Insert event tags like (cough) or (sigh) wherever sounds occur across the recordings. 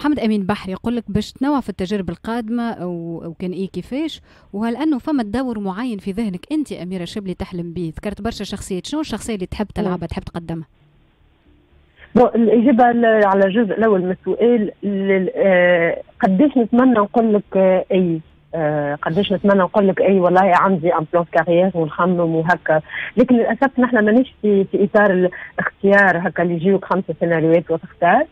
محمد أمين بحري يقول لك باش تنوع في التجارب القادمة أو, كان إيه كيفاش؟ وهل أنه فما دور معين في ذهنك أنت أميرة شبلي تحلم به ذكرت برشا شخصيات. شنو الشخصية اللي تحب تلعبها تحب تقدمها؟ الإجابة على الجزء الأول من السؤال آه، قديش نتمنى نقول لك أي؟ آه، قديش نتمنى نقول لك أي؟ والله عندي un plan carrière ونخمم وهكا. لكن للأسف نحن مانيش في في إطار الاختيار هكا اللي يجيوك خمسة سيناريوهات وتختار.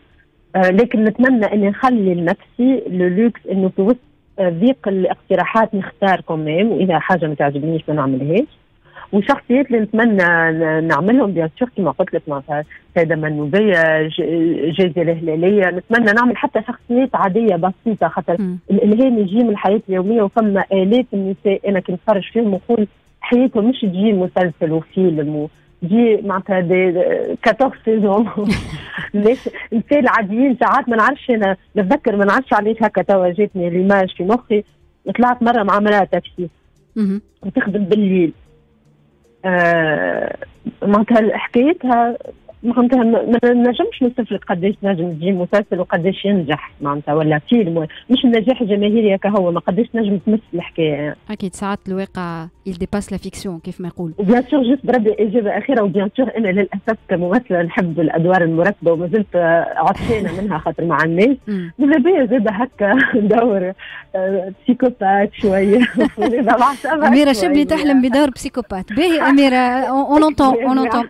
لكن نتمنى إني نخلي لنفسي le luxe إنه في وسط ضيق الاقتراحات نختار quand même وإذا حاجة ما تعجبنيش ما نعملهاش. وشخصيات اللي نتمنى نعملهم bien sûr كما قلت لك معناتها سيدة منوبية جازية الهلالية نتمنى نعمل حتى شخصيات عادية بسيطة خاطر الإلهام يجي من الحياة اليومية وفما آلاف النساء أنا كي نتفرج فيهم نقول حياتهم مش تجي مسلسل وفيلم و des معناتها des 14 saisons النساء العاديين ساعات ما نعرفش أنا نتذكر ما نعرفش علاش هكا توا جاتني l'image في مخي. طلعت مرة مع مرأة تاكسي. وتخدم بالليل. آه معناتها حكايتها معناتها ما نجمش لك قداش نجم تجي مسلسل وقداش ينجح معناتها ولا فيلم مش النجاح الجماهيري هكا هو ما قداش نجم تمس الحكاية. أكيد ساعات الواقع dépasse la fiction كيف ما يقول. bien sûr juste بربي إجابة أخيرة و bien sûr أنا للأسف كممثلة نحب الأدوار المركبة وما زلت عطشانه منها خاطر مع الناس. (laughs) ماذا بيا زاد هكا ندور psychopathe شوية. (laughs) (laughs) أميرة شبلي تحلم بدور psychopathe باهي أميرة en attendant en attendant